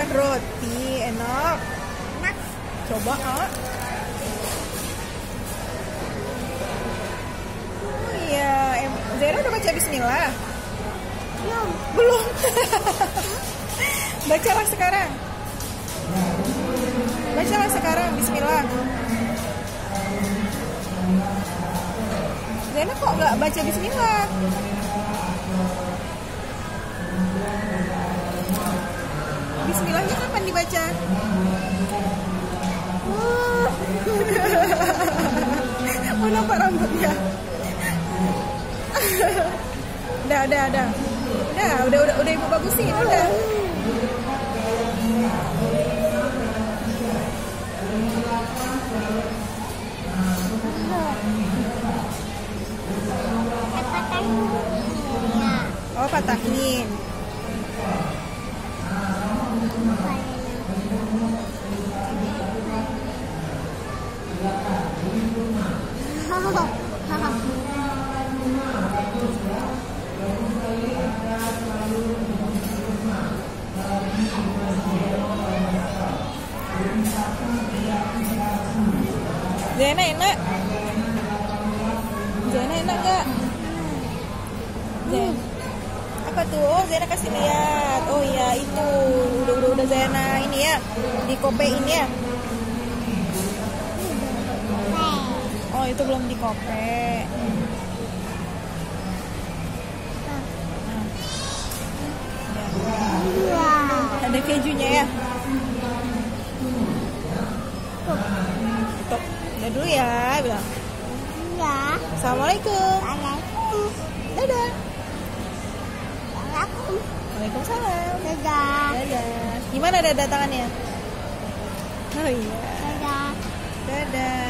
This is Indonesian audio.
makan roti enak. Coba kok oh iya. Zera udah baca bismillah? Belum. Baca bacalah sekarang. Bacalah sekarang bismillah. Zena kok nggak baca bismillah? Bismillahnya kapan dibaca? Mana pak rambutnya? udah, udah, udah. Udah, udah, udah, udah ibu bagusin, udah. Oh, patahin. Zena enak? Zena enak gak? Zen. Apa tuh? Oh, Zena kasih lihat. Oh iya, itu. Udah udah Zena ini ya. Di kopein ya. Oh, itu belum di kope. Dua. Ada kejunya ya. Tuh, udah dulu ya, bilang. Ya. Assalamualaikum. Assalamualaikum. Dadah. Assalamualaikum. Waalaikumsalam. Dadah. Gimana dadah tangannya? Oh iya. Dadah. Dadah.